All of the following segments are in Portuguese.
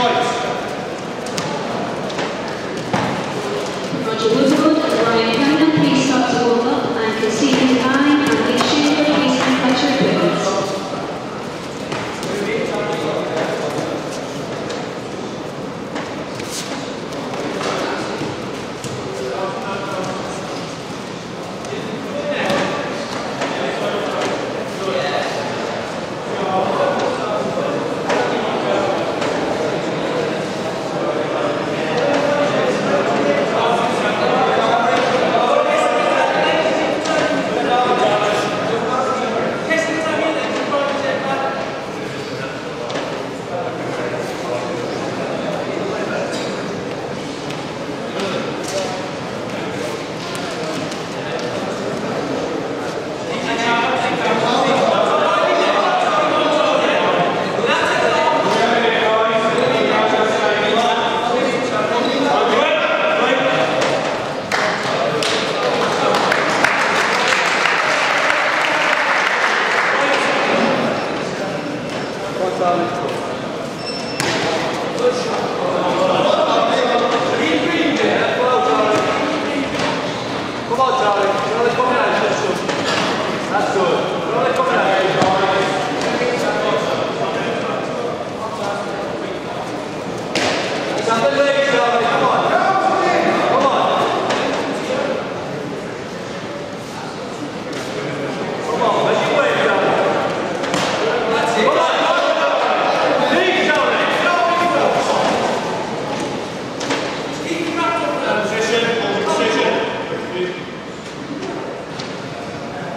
Escolhe. Continua Sağlıcakla.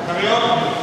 Camilo.